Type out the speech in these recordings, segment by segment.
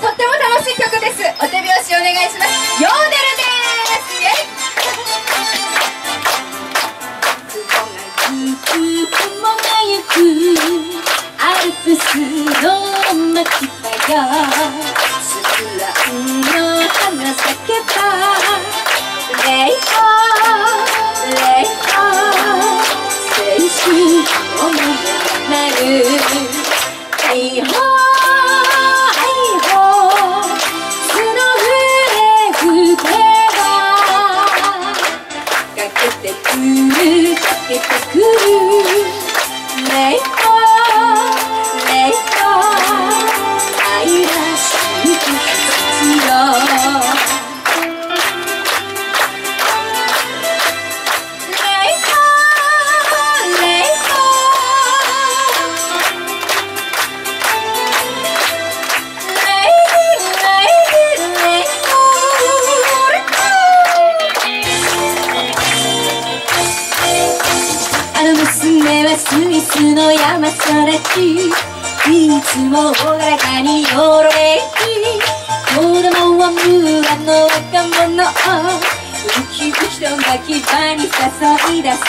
とっても楽しい曲です。お手拍子お願いします。ヨーデルですイエイ雲がゆくアルプスの街だよ。スクランの花咲けばレイホーレイホー青春思いなる。レイホーくるかけてくる。夢はスイスの山空ちいつも朗らかによろれき。子供は無の若者。ウキウキと泣き場に誘い出す。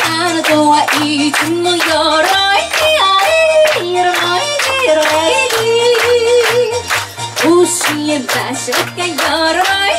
彼女はいつも鎧にいきよいきよいき教えましょかよ